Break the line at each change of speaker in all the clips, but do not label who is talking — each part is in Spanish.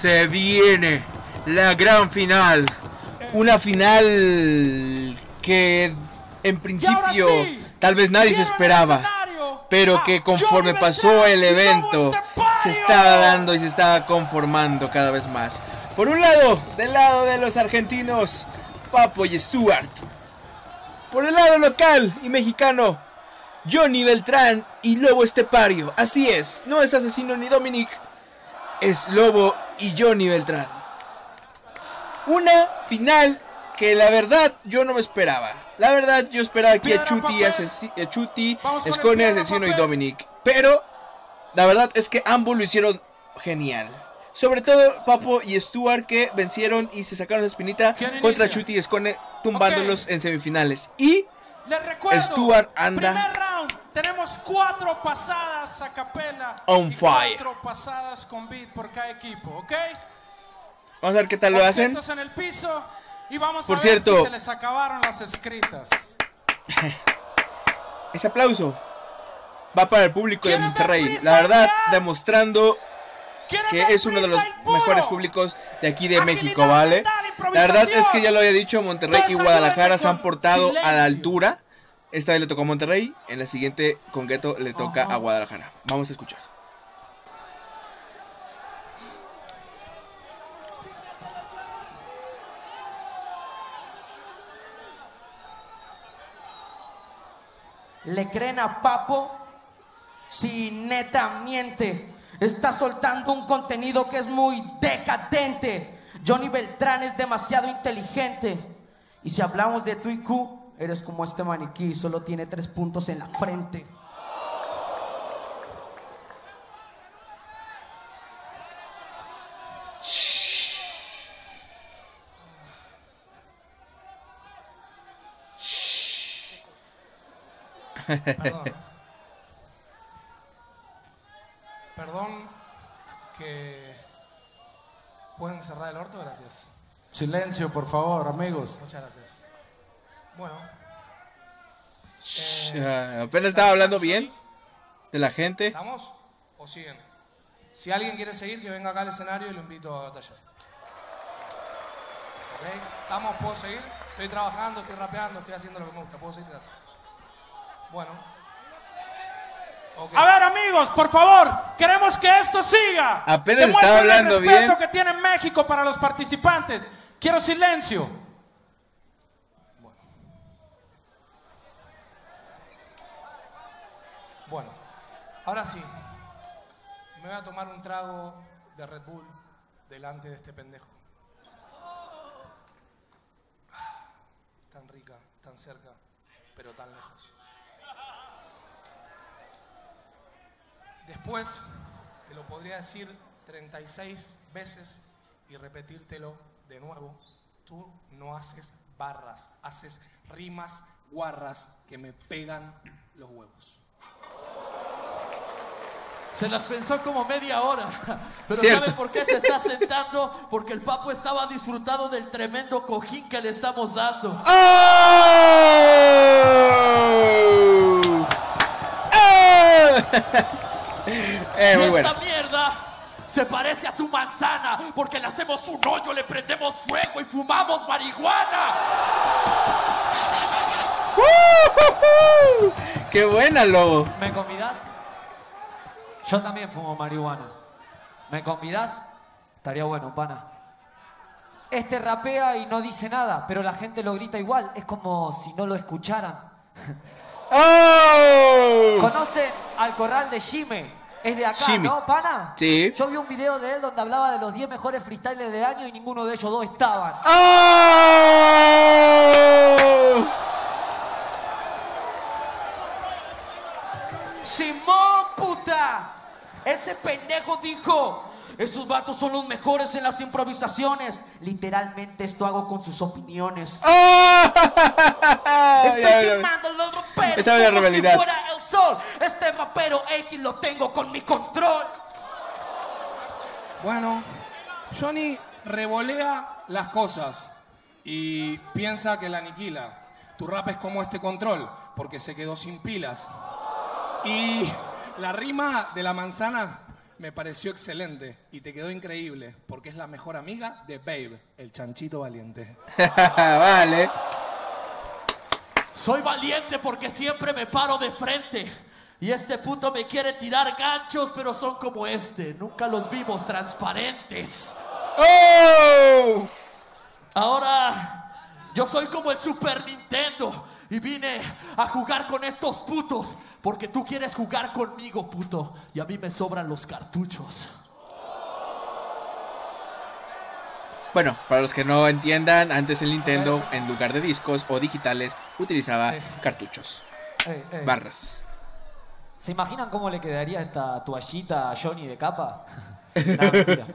Se viene la gran final. Una final que en principio tal vez nadie se esperaba. Pero que conforme pasó el evento se estaba dando y se estaba conformando cada vez más. Por un lado, del lado de los argentinos, Papo y Stuart. Por el lado local y mexicano, Johnny Beltrán y Lobo Estepario. Así es, no es asesino ni Dominic, es Lobo y Johnny Beltrán. Una final que la verdad yo no me esperaba. La verdad yo esperaba aquí a Chuti, a Chuti, Escone, Asesino y Dominic. Pero la verdad es que ambos lo hicieron genial. Sobre todo Papo y Stuart que vencieron y se sacaron la espinita contra Chuti y Escone tumbándolos en semifinales. Y Stuart anda
tenemos cuatro pasadas a capela.
On y fire.
Cuatro pasadas con beat por cada equipo, ¿ok?
Vamos a ver qué tal lo hacen.
en el piso y vamos
por
a
ver cierto,
si se les acabaron las escritas.
Ese aplauso va para el público de Monterrey. La verdad, demostrando que es uno de los mejores públicos de aquí de México, ¿vale? La verdad es que ya lo había dicho, Monterrey y Guadalajara se han portado a la altura esta vez le tocó a Monterrey, en la siguiente con Gueto le toca a Guadalajara. Vamos a escuchar.
¿Le creen a Papo? Si neta miente, está soltando un contenido que es muy decadente. Johnny Beltrán es demasiado inteligente. Y si hablamos de tu IQ, Eres como este maniquí, solo tiene tres puntos en la frente.
Perdón. Perdón que pueden cerrar el orto, gracias.
Silencio, por favor, amigos.
Muchas gracias. Bueno.
Eh, apenas estaba hablando bien de la gente.
¿Estamos o siguen? Si alguien quiere seguir, que venga acá al escenario y lo invito a batallar. ¿Estamos? ¿Puedo seguir? Estoy trabajando, estoy rapeando, estoy haciendo lo que me gusta. ¿Puedo seguir? Gracias. Bueno. A ver, amigos, por favor, queremos que esto siga.
Apenas estaba hablando
el
respeto
que tiene México para los participantes. Quiero silencio. Bueno, ahora sí, me voy a tomar un trago de Red Bull delante de este pendejo. Tan rica, tan cerca, pero tan lejos. Después te lo podría decir 36 veces y repetírtelo de nuevo. Tú no haces barras, haces rimas guarras que me pegan los huevos.
Se las pensó como media hora. Pero ¿sabe por qué se está sentando? Porque el papo estaba disfrutando del tremendo cojín que le estamos dando. ¡Oh!
Eh,
y esta mierda se parece a tu manzana porque le hacemos un hoyo, le prendemos fuego y fumamos marihuana.
¡Qué buena, lobo!
¿Me convidas? Yo también fumo marihuana. ¿Me convidas? Estaría bueno, pana. Este rapea y no dice nada, pero la gente lo grita igual. Es como si no lo escucharan.
¡Oh!
¿Conocen al corral de Jime? Es de acá, ¿no, pana?
Sí.
Yo vi un video de él donde hablaba de los 10 mejores freestyles de año y ninguno de ellos dos estaban.
¡Oh!
Simón. Ese pendejo dijo, esos vatos son los mejores en las improvisaciones. Literalmente esto hago con sus opiniones. Estoy quemando los raperos
Esta es la
como
rivalidad.
si fuera el sol. Este rapero X lo tengo con mi control.
Bueno, Johnny revolea las cosas y piensa que la aniquila. Tu rap es como este control, porque se quedó sin pilas. Y la rima de la manzana me pareció excelente y te quedó increíble porque es la mejor amiga de Babe, el chanchito valiente.
vale.
Soy valiente porque siempre me paro de frente. Y este puto me quiere tirar ganchos, pero son como este. Nunca los vimos transparentes.
¡Oh!
Ahora, yo soy como el Super Nintendo. Y vine a jugar con estos putos. Porque tú quieres jugar conmigo, puto. Y a mí me sobran los cartuchos.
Bueno, para los que no entiendan, antes el Nintendo, en lugar de discos o digitales, utilizaba cartuchos. Barras.
¿Se imaginan cómo le quedaría esta toallita a Johnny de capa?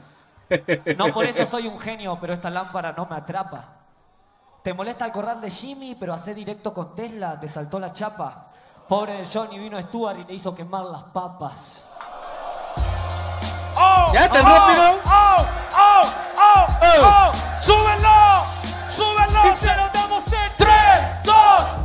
No, por eso soy un genio, pero esta lámpara no me atrapa. Te molesta el corral de Jimmy, pero hace directo con Tesla, te saltó la chapa. Pobre de Johnny vino Stuart y le hizo quemar las papas.
¡Oh! ¿Ya tan rápido?
¡Oh! ¡Oh! ¡Oh! ¡Oh! ¡Súbenlo! ¡Súbenlo!
Y se lo damos en
3, 2,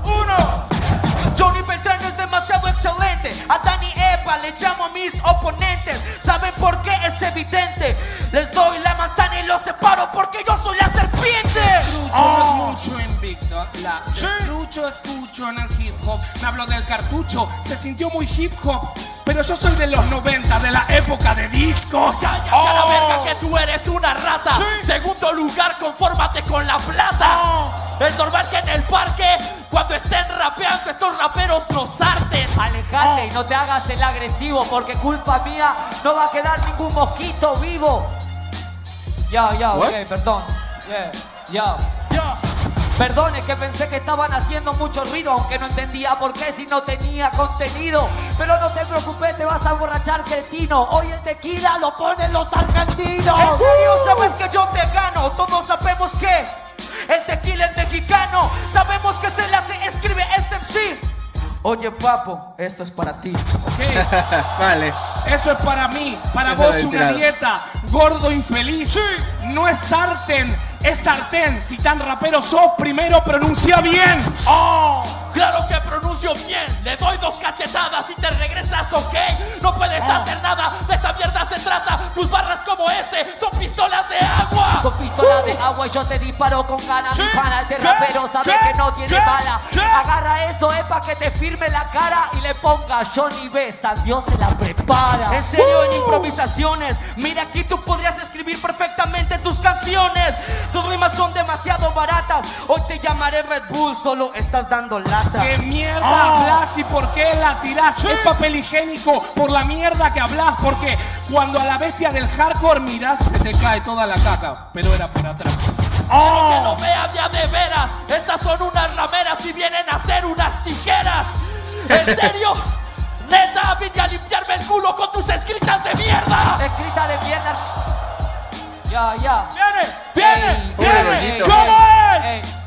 1.
Johnny Beltrán es demasiado excelente. A Dani Epa le llamo a mis oponentes. ¿Saben por qué? Es evidente. Les doy la manzana y los separo porque yo soy La
trucho escucho en el hip hop. Me hablo del cartucho. Se sintió muy hip hop. Pero yo soy de los 90, de la época de discos.
Cállate a la verga que tú eres una rata. Segundo lugar, confórmate con la plata. Es normal que en el parque, cuando estén rapeando, estos raperos nos arten.
Alejate y no te hagas el agresivo, porque culpa mía no va a quedar ningún mosquito vivo. Ya, ya, ok,
What?
perdón. Yeah, ya. Perdón, es que pensé que estaban haciendo mucho ruido, aunque no entendía por qué si no tenía contenido. Pero no te preocupes, te vas a emborrachar, cretino. Hoy el tequila lo ponen los argentinos.
¿En serio sabes que yo te gano? Todos sabemos que el tequila es mexicano. Sabemos que se le hace, escribe este MC. Oye, papo, esto es para ti.
Ok,
vale.
Eso es para mí, para vos una
tirado.
dieta, gordo infeliz. No es sartén, es sartén. Si tan rapero sos, primero pronuncia bien.
¡Oh! ¡Claro que pronuncio bien! Le doy dos cachetadas y te regresas, ¿ok? No puedes hacer nada, de esta mierda se trata. Tus barras como este son pistolas de agua.
Con pistola de agua y yo te disparo con ganas. Mi pana, este rapero sabe que no tiene bala. Agarra eso, es pa' que te firme la cara y le ponga Johnny B. San Dios se la prepara.
En serio, en improvisaciones. Mira, aquí tú podrías escribir perfectamente tus canciones. Tus rimas son demasiado baratas. Hoy te llamaré Red Bull, solo estás dando lata.
¿Qué mierda hablas y por qué la tirás? Es papel higiénico por la mierda que hablas. Porque cuando a la bestia del hardcore mirás, se te cae toda la caca. Pero era por atrás.
Quiero que lo vean ya de veras. Estas son unas rameras y vienen a ser unas tijeras. ¿En serio? Neta, vine a limpiarme el culo con tus escritas de mierda.
Escrita de mierda. Ya, ya.
¡Viene! ¡Viene!
Ey,
¡Viene!
rollito.
¿Cómo es?
Ey.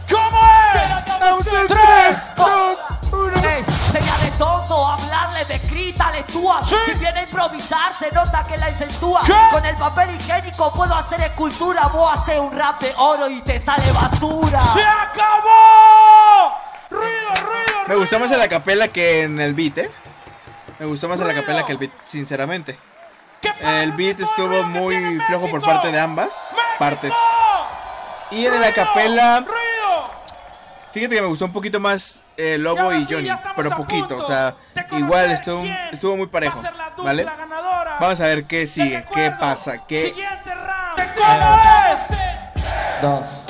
¿Cómo es?
Tres, dos, uno.
Ey, sería de tonto hablarle de crítale tú
Sí.
Si viene a improvisar, se nota que la incentúa.
¿Qué?
Con el papel higiénico puedo hacer escultura. Vos haces un rap de oro y te sale basura.
¡Se acabó! ¡Ruido, ruido,
Me gustó más en la capela que en el beat, ¿eh? Me gustó más en la capela que el beat, sinceramente.
¿Qué pasa
El beat
todo
estuvo
ruido
muy flojo por parte de ambas
¡México!
partes. Y en la capela,
¡Ruido!
Fíjate que me gustó un poquito más eh, Lobo y Johnny, pero poquito, o sea, igual estuvo, estuvo muy
va a
parejo, ¿vale?
ganadora.
Vamos a ver qué sigue, qué pasa, qué...
Siguiente round. ¿Cómo es?
Dos.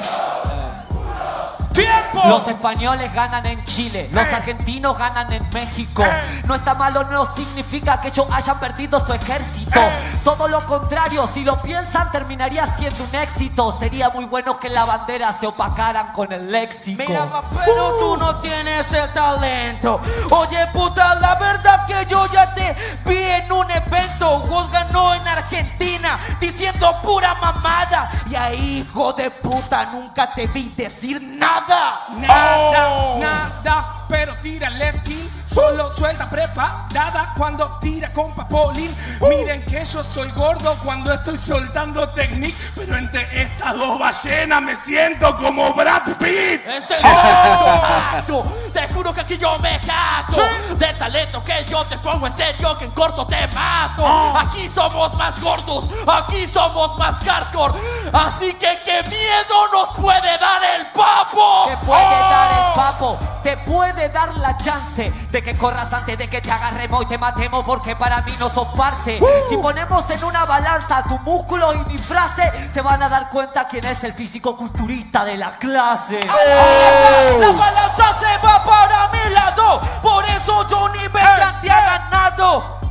Los españoles ganan en Chile, los argentinos ganan en México. No está malo, no significa que ellos hayan perdido su ejército. Todo lo contrario, si lo piensan, terminaría siendo un éxito. Sería muy bueno que la bandera se opacaran con el léxico.
Mira, pero tú no tienes el talento. Oye, puta, la verdad que yo ya te vi en un evento. Vos ganó en Argentina diciendo pura mamada. Y ahí, hijo de puta, nunca te vi decir nada.
Nada,
Oh.
nada, pero tira el skill. Solo suelta preparada cuando tira con papolín. Miren que yo soy gordo cuando estoy soltando technique, pero entre estas dos ballenas me siento como Brad Pitt.
Este ¡Oh! Te juro que aquí yo me gato. De talento que yo te pongo en serio Que en corto te mato.
Oh.
Aquí somos más gordos Aquí somos más hardcore. Así que qué miedo nos puede dar el papo. Te puede dar el papo Te puede dar la chance De que corras antes de que te agarremos y te matemos Porque para mí no sos parce. Si ponemos en una balanza tu músculo y mi frase Se van a dar cuenta quién es el físico culturista de la clase. La balanza se va para mi lado, por eso Johnny Beltrán te ha ganado.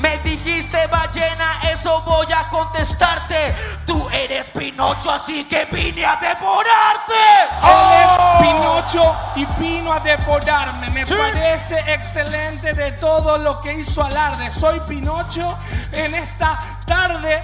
Me dijiste ballena, eso voy a contestarte. Tú eres Pinocho, así que vine a devorarte.
Él es Pinocho y vino a devorarme. Me parece excelente de todo lo que hizo alarde. Soy Pinocho en esta tarde,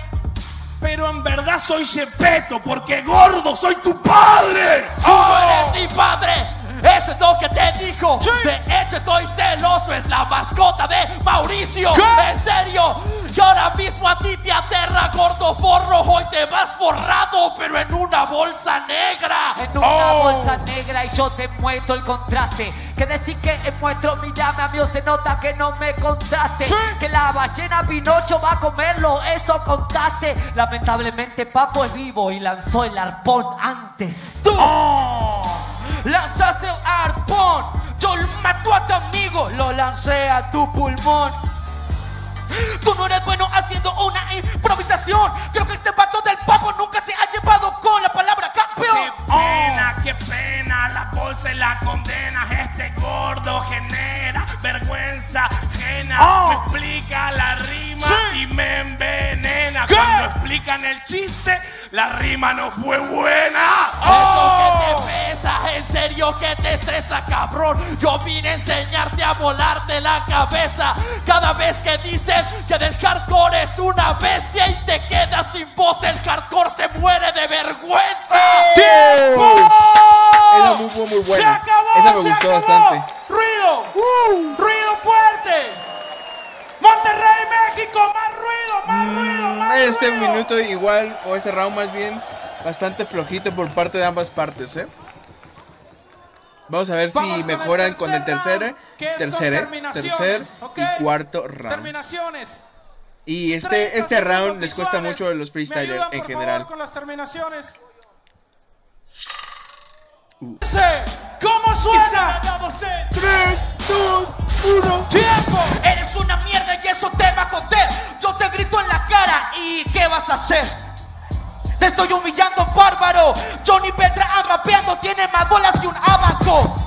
pero en verdad soy Gepetto, porque gordo soy tu padre.
Tú eres mi padre. Eso es lo que te dijo. De hecho, estoy celoso. Es la mascota de Mauricio. En serio. Y ahora mismo a ti te aterra, gordo forro. Hoy te vas forrado, pero en una bolsa negra. En una bolsa negra y yo te muestro el contraste. Que decir que muestro, mírame, amigo, se nota que no me contaste. Que la ballena Pinocho va a comerlo, eso contaste. Lamentablemente, Papo es vivo y lanzó el arpón antes. ¡Tú! Lanzaste el arpón, yo mato a tu amigo, lo lancé a tu pulmón. Tú no eres bueno haciendo una improvisación. Creo que este vato del papo nunca se ha llevado con la palabra campeón.
Qué pena, qué pena, la bolsa y la condena. Este gordo genera vergüenza ajena. Me explica la rima y me envenena. Cuando explican el chiste, la rima no fue buena.
Eso serio que te estresa, cabrón. Yo vine a enseñarte a volarte la cabeza. Cada vez que dices que del hardcore es una bestia y te quedas sin voz, el hardcore se muere de vergüenza.
¡Tiempo! Esa muy, fue muy buena.
Se acabó,
Esa me
se
gustó
acabó.
bastante.
Ruido, ruido fuerte. Monterrey, México, más ruido, más ruido, más
Este
ruido.
minuto igual, o este round más bien, bastante flojito por parte de ambas partes, ¿eh? Vamos a ver
Vamos
si
con el
mejoran con el
tercer
tercer, ¿eh? tercer
¿ok?
y cuarto round.
Terminaciones.
Y este,
30
este round les cuesta
visuales.
mucho a los
¿Me
freestylers
ayudan,
en general.
favor, con las terminaciones.
Uh.
¿Cómo suena? 3, 2, 1, tiempo.
Eres una mierda y eso te va a joder. Yo te grito en la cara y ¿qué vas a hacer? Te estoy humillando, bárbaro. Johnny Petra rapeando tiene más bolas que un abaco.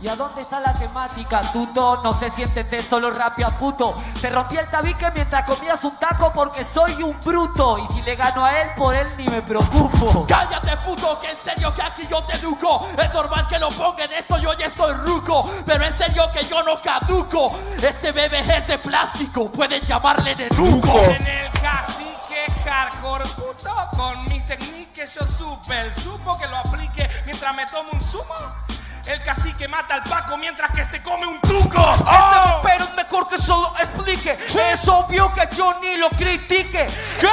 ¿Y a dónde está la temática, tuto? No sé si entendés, solo rapia puto. Te rompí el tabique mientras comías un taco porque soy un bruto. Y si le gano a él, por él ni me preocupo. Cállate, puto, que en serio que aquí yo te educo. Es normal que lo ponga en esto, yo ya estoy ruco. Pero en serio que yo no caduco. Este bebé es de plástico, pueden llamarle nenuco.
Ruco.
En el cacique hardcore Con mis técnicas yo supe El supo que lo aplique mientras me tomo un zumo El cacique mata al Paco mientras que se come un tuco ¡Oh!
Pero es mejor que solo explique. Es obvio que yo ni lo critique.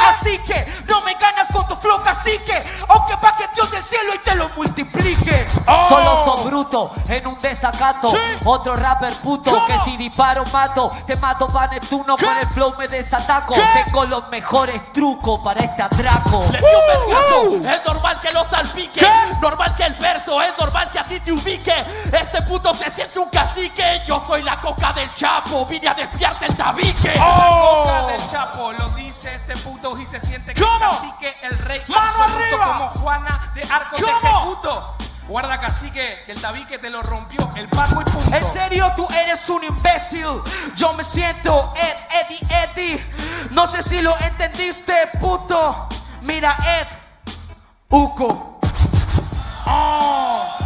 Así que no me ganas con tu flow cacique. Aunque baje Dios del cielo y te lo multiplique. Solo sos bruto en un desacato. Otro rapper puto que si disparo mato. Te mato pa' Neptuno con el flow me desataco. Tengo los mejores trucos para este atraco. Le dio un vergazo. Es normal que lo salpique. Normal que el verso. Es normal que a ti te ubique. Este puto se siente un cacique. Yo soy la coca del chapo. Vine a desviarte el tabique.
La coca del Chapo lo dice este puto y se siente que
¿Cómo?
cacique el rey
¡Mano
absoluto
arriba!
como Juana de Arcos de
¿Cómo?
Ejecuto. Guarda cacique que el tabique te lo rompió el Paco y punto.
En serio, tú eres un imbécil. Yo me siento Ed, Eddie, Eddie. No sé si lo entendiste, puto. Mira, Ed, Uco.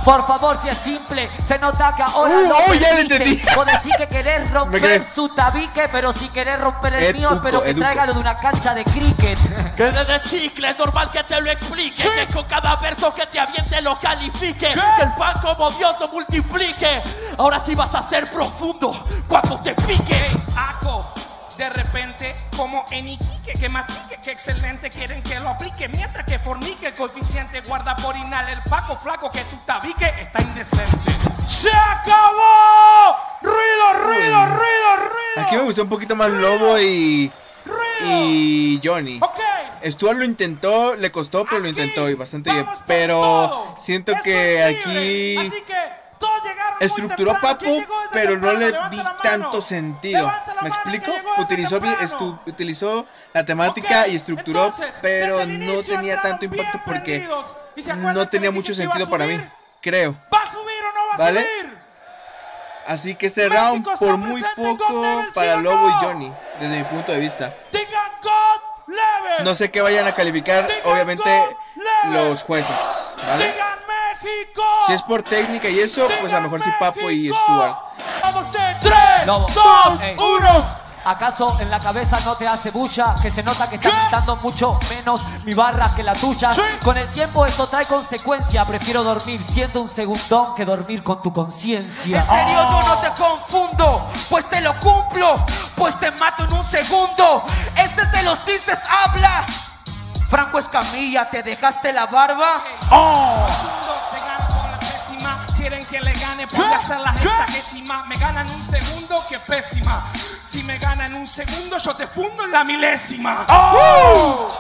Por favor, si es simple, se nota que ahora
Uh,
lo
oh, ya entendí.
O decir que querés romper su tabique, pero si querés romper el
Ed
mío,
Uco,
espero que
Ed Uco.
traiga lo de una cancha de cricket. Que desde chicle es normal que te lo explique. Que con cada verso que te aviente lo califique. Que el pan como Dios lo multiplique. Ahora sí vas a ser profundo cuando te pique.
Aco, De repente, como en Iquique, que matique, que excelente, quieren que lo aplique. Mientras que fornique el coeficiente, guarda por inhal el paco flaco que tu tabique está indecente.
¡Se acabó! ¡Ruido, ruido, ruido, ruido!
Aquí me gustó un poquito más Lobo y. Y Johnny.
Ok.
Stuart lo intentó, le costó, pero lo intentó y bastante bien. Pero
todo.
siento
Esto
que
es
aquí
Así que todos llegaron
estructuró. Papo,
¿Quién llegó desde
pero no le vi tanto sentido. ¿Me explico? Utilizó estu- utilizó la temática y estructuró,
entonces,
pero no tenía tanto impacto porque
prendidos. ¿Y se acuerdan
no tenía mucho sentido para mí, creo.
¿Va a subir o no va a
¿Vale?
subir?
Así que este
México
round por muy poco
God Level, ¿sí
para Lobo y? Johnny, desde mi punto de vista. No sé qué vayan a calificar,
Digan
obviamente, los jueces, ¿vale?
México.
Si es por técnica y eso, pues a lo mejor sí Papo y. Stuart.
Vamos en 3,
Lobo.
2,
Ey.
1.
¿Acaso en la cabeza no te hace bulla? Que se nota que estás gritando mucho menos mi barra que la tuya.
Sí.
Con el tiempo esto trae consecuencia. Prefiero dormir siendo un segundón que dormir con tu conciencia.
En serio yo no te confundo, pues te lo cumplo, pues te mato en un segundo. Este de los chistes habla. Franco Escamilla, ¿te dejaste la barba?
Segundo, voy a hacer la
¿Qué?
hexagésima. Me ganan un segundo, que pésima. Si me ganan un segundo, yo te fundo en la milésima.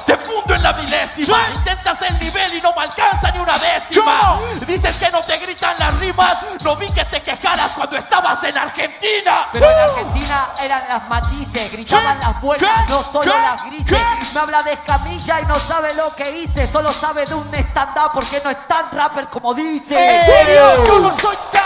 Te fundo en la milésima.
Sí.
Intentas el nivel y no me alcanza ni una décima. Dices que no te gritan las rimas. No vi que te quejaras cuando estabas en Argentina.
Pero en Argentina eran las matices, gritaban las buenas, no solo las grises. Me habla de escamilla y no sabe lo que hice, solo sabe de un stand-up porque no es tan rapper como dice.
¿En
serio? Yo no soy tan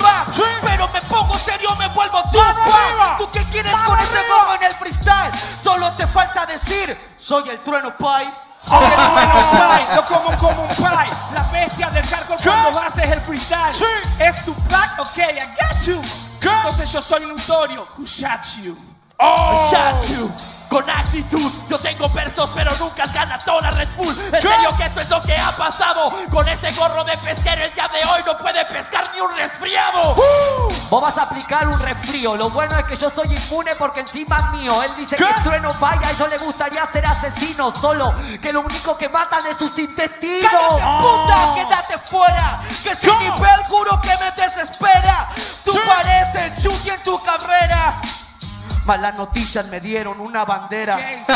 rap,
Sí.
pero me pongo serio, me vuelvo
¡Mano
Tupac.
arriba!
¿Tú qué quieres
¡Mano
con ese bobo en el freestyle? Solo te falta decir, soy el trueno pai.
Soy el bueno pie, lo como como un pie. La bestia del cargo
¿Qué?
cuando haces el freestyle.
Sí.
Es tu black, ok, I got you.
¿Qué?
Entonces yo soy notorio. Who shot you?
Oh. Shot you. Con actitud, yo tengo versos, pero nunca has ganado la Red Bull. En serio que esto es lo que ha pasado. Con ese gorro de pesquero el día de hoy no puede pescar ni un resfriado.
Vos vas a aplicar un resfrío. Lo bueno es que yo soy inmune porque encima mío. Él dice
¿Qué?
que el trueno vaya y yo le gustaría ser asesino. Solo que lo único que matan es sus intestinos.
¡Cállate, puta! ¡Quédate fuera! Que sin nivel juro que me desespera. Tú
Sí.
pareces Chucky en tu carrera. Malas noticias me dieron una bandera.
Rap.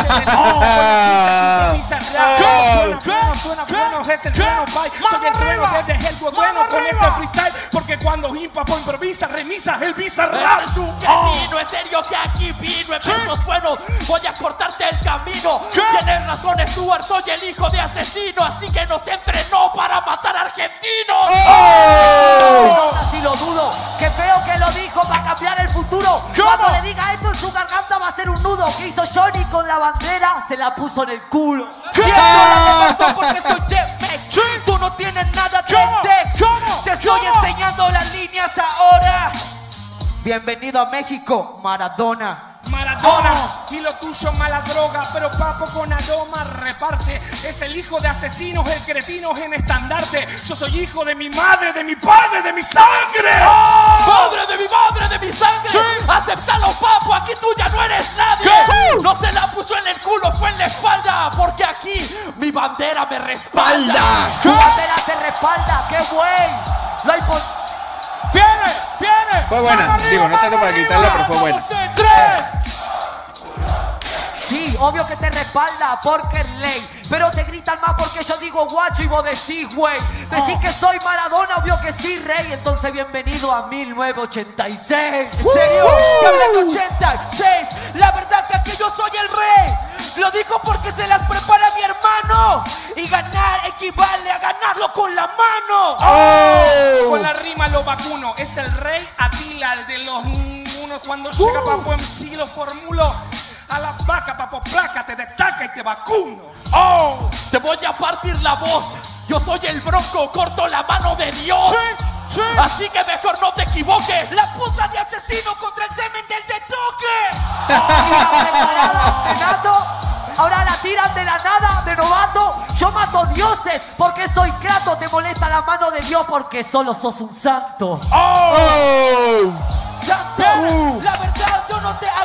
Suena bueno, es el trueno. Soy
¡Mano
el trueno desde el
¡Mano
bueno con este freestyle. Porque cuando Impapo improvisa, remisa el bizarrap.
Eres un cretino, en serio que aquí vino versos buenos voy a cortarte el camino. Tienes razón Stuart, soy el hijo de asesino Así que nos entrenó para matar argentinos
sí lo dudo. Qué feo que lo dijo para cambiar el futuro. Cuando le diga esto su garganta va a ser un nudo. Que hizo Johnny con la bandera? Se la puso en el culo.
Que pasó porque soy. Tú no tienes nada de. Te estoy enseñando las líneas ahora Bienvenido a México, Maradona
Y lo tuyo mala droga, pero papo con aroma reparte. Es el hijo de asesinos, el cretino en estandarte. Yo soy hijo de mi madre, de mi padre, de mi sangre.
¡Padre de mi madre, de mi sangre!
Sí.
¡Acéptalo, papo! ¡Aquí tú ya no eres nadie!
¿Qué?
No se la puso en el culo, fue en la espalda Porque aquí mi bandera me respalda
Tu bandera te respalda. ¡Qué güey! Por-
¡Viene! ¡Viene!
Fue buena.
¡Mano arriba,
Digo, no tanto para gritarla, pero fue buena.
¡Vamos en tres!
Obvio que te respalda porque es ley. Pero te gritan más porque yo digo guacho y vos decís güey. Decís que soy Maradona, obvio que sí, rey. Entonces bienvenido a 1986.
¿En serio? ¿Qué hablan de 86? La verdad que aquí yo soy el rey Lo digo porque se las prepara mi hermano Y ganar equivale a ganarlo con la mano
Con la rima lo vacuno. Es el rey Atila, el de los unos. Cuando llega papo MC lo formulo. A la vaca, papo, placa, te destaca y te vacuno.
¡Oh! Te voy a partir la voz Yo soy el bronco, corto la mano de Dios
¡Sí! ¡Sí!
Así que mejor no te equivoques La puta de asesino contra el semen del de toque
Iba preparada, Renato. Ahora la tiran de la nada, de novato. Yo mato dioses porque soy Kratos. Te molesta la mano de Dios porque solo sos un santo.
¡Oh!
Santo,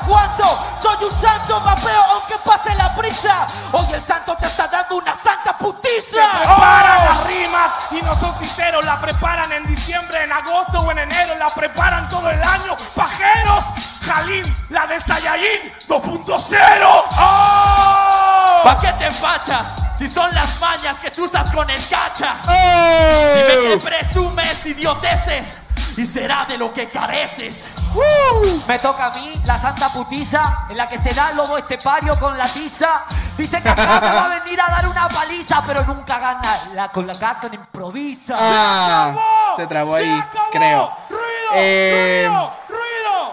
aguanto. Soy un santo mapeo aunque pase la prisa. Hoy el santo te está dando una santa
Se
putiza.
preparan las rimas y no son sinceros. La preparan en diciembre, en agosto o en enero. La preparan todo el año. Pajeros, Jalín, la de Saiyajin 2.0. ¡Oh!
¿Pa' qué te fachas? Si son las mañas que tú usas con el cacha. Dime que presumes idioteces y será de lo que careces. Me toca a mí la santa putiza en la que se da el lobo estepario con la tiza. Dice que acá me va a venir a dar una paliza, pero nunca gana la con la gata improvisa.
Ah, se trabó
¡Se
ahí,
acabó!
creo.
¡Ruido!
Eh,
¡Ruido! ¡Ruido!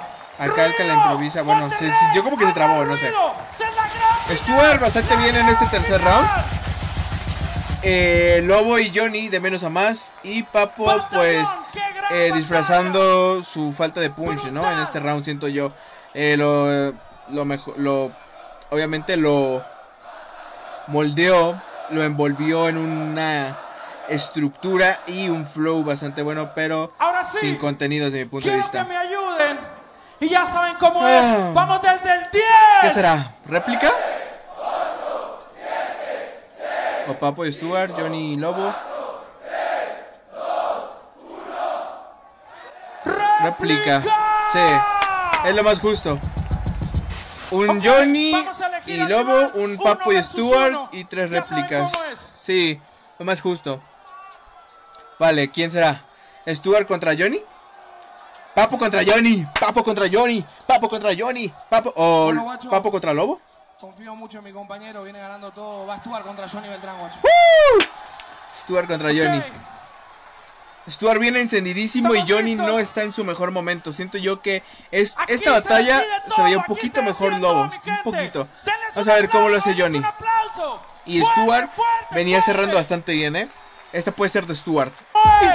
acá el que la improvisa, bueno, se
¡Monterrey!
sintió como que se trabó, no sé.
¡Ruido! ¡Se la gran
Stuart bastante bien en este tercer round. Eh, Lobo y Johnny de menos a más. Y Papo, pues, eh, disfrazando su falta de punch, ¿no? En este round siento yo. Eh, lo, lo mejor, lo, obviamente lo moldeó, lo envolvió en una estructura y un flow bastante bueno, pero
Ahora sí.
sin contenido desde mi punto de
Quiero que
vista.
me ayuden. Y ya saben cómo
Ah.
es. Vamos desde el 10.
¿Qué será? ¿Réplica? O Papo Stuart, Johnny Lobo. Réplica. Sí, es lo más justo. Un Johnny y Lobo, un Papo y Stuart
uno.
y tres
Ya
réplicas. Sí, lo más justo. Vale, ¿quién será? ¿Stuart contra Johnny? Papo contra Johnny, Papo contra Johnny, Papo contra Johnny, Papo o
Bueno, guacho.
Papo contra Lobo.
Confío mucho en mi compañero. Viene ganando todo. Va actuar contra Johnny Beltrán, guacho.
Stuart contra Johnny. Stuart viene encendidísimo y
¿Estamos
Johnny
listos?
no está en su mejor momento. Siento yo que es, esta
se
batalla se
todo,
veía un poquito
se
mejor Lobo, un poquito. Vamos
un
a ver cómo lo hace Johnny. Y Stuart
fuerte,
venía
fuerte.
cerrando bastante bien, ¿eh? Esta puede ser de Stuart.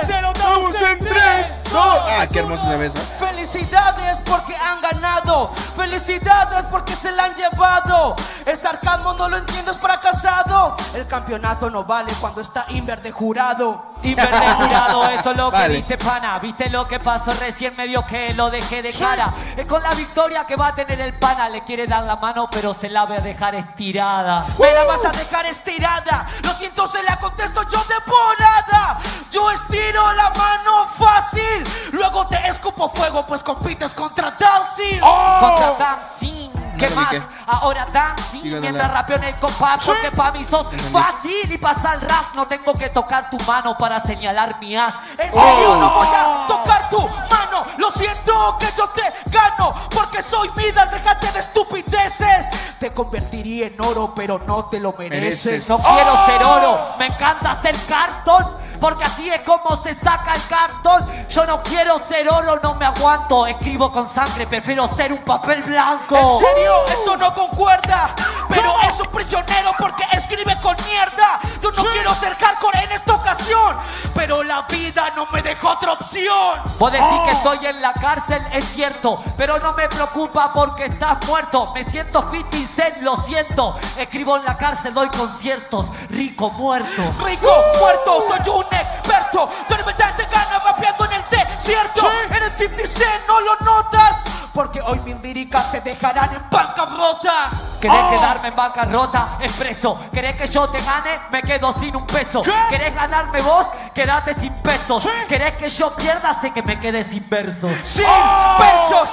Se lo damos en 3, 2,
Ah, qué hermoso se ve eso.
Felicidades porque han ganado. Felicidades porque se la han llevado. El sarcasmo no lo entiendes fracasado. El campeonato no vale cuando está Inver de jurado.
Inver de jurado, eso es lo que dice pana. ¿Viste lo que pasó recién? Medio que lo dejé de cara. Es con la victoria que va a tener el pana. Le quiere dar la mano, pero se la va a dejar estirada.
Me la vas a dejar estirada. Lo siento, se la contesto yo de volada. Yo estiro la mano fácil. Luego te escupo fuego, pues compites contra Dalsin.
Contra Dancing. ¿Qué
No
más? Ahora dancing
no
mientras rapeo en el compás porque pa' mí sos fácil y pasa el ras no tengo que tocar tu mano para señalar mi as.
En serio no voy a tocar tu mano. Lo siento que yo te gano. Porque soy Midas, déjate de estupideces. Te convertiría en oro, pero no te lo mereces.
Mereces.
No quiero ser oro, me encanta ser cartón. Porque así es como se saca el cartón. Yo no quiero ser oro, no me aguanto. Escribo con sangre, prefiero ser un papel blanco.
En serio, eso no concuerda. Pero es un prisionero porque escribe con mierda. Yo no quiero ser hardcore en esta ocasión. Pero la vida no me dejó otra opción.
Vos decís que estoy en la cárcel, es cierto, pero no me preocupa porque estás muerto. Me siento fit y zen, lo siento. Escribo en la cárcel, doy conciertos, rico muerto.
Rico, muerto, soy un experto. Tú verdad, te gana rapeando en el desierto. Eres 50 Cent, no lo notas. Porque hoy mis líricas te dejarán en bancarrota.
¿Querés
Oh.
quedarme en bancarrota? Expreso. ¿Querés que yo te gane? Me quedo sin un peso.
Sí.
¿Querés ganarme vos? Quédate sin pesos.
Sí.
¿Querés que yo pierda? Sé que me quede sin versos.
Sin
Oh.
pesos.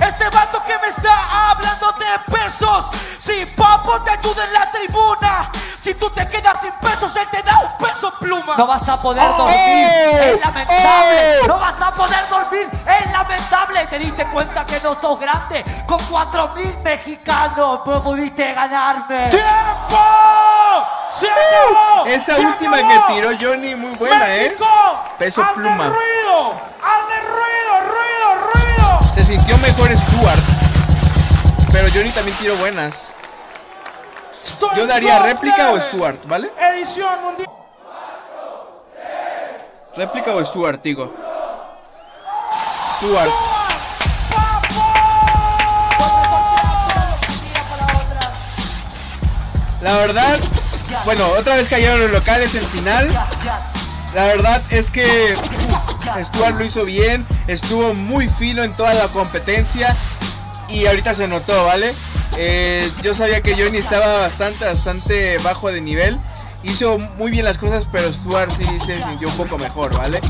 Este vato que me está hablando de pesos. Si Papo te ayuda en la tribuna. Si tú te quedas sin pesos, él te da un peso pluma.
No vas a poder
Oh.
dormir, es lamentable.
Oh.
No vas a poder dormir, es lamentable. Te diste cuenta que no sos grande. Con cuatro mil mexicanos no pudiste ganarme.
¡Tiempo! ¡Se acabó!
Esa
¡Se
última
acabó!
que tiró Johnny, muy buena, ¿eh? Peso
¡Hazle
pluma.
ruido! ¡Hazle ruido, ruido, ruido!
Se sintió mejor Stuart. Pero Johnny también tiró buenas. Yo daría réplica o
Play.
Stuart, ¿vale?
Edición mundial.
Réplica o Stuart, digo. Stuart. La verdad, bueno, otra vez cayeron los locales en final. La verdad es que uf, Stuart lo hizo bien, estuvo muy fino en toda la competencia y ahorita se notó, ¿vale? Eh, yo sabía que Johnny estaba bastante, bastante bajo de nivel. Hizo muy bien las cosas, pero Stuart sí se sintió un poco mejor, ¿vale?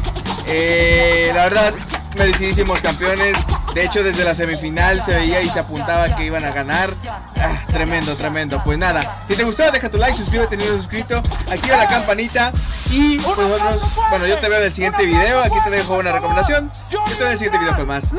Eh, la verdad, merecidísimos campeones. De hecho, desde la semifinal se veía y se apuntaba que iban a ganar. Ah, tremendo, tremendo. Pues nada, si te gustó, deja tu like, suscríbete, no suscrito, activa la campanita. Y pues nosotros, bueno, yo te veo en el siguiente video. Aquí te dejo una recomendación. Yo te veo en el siguiente video con más.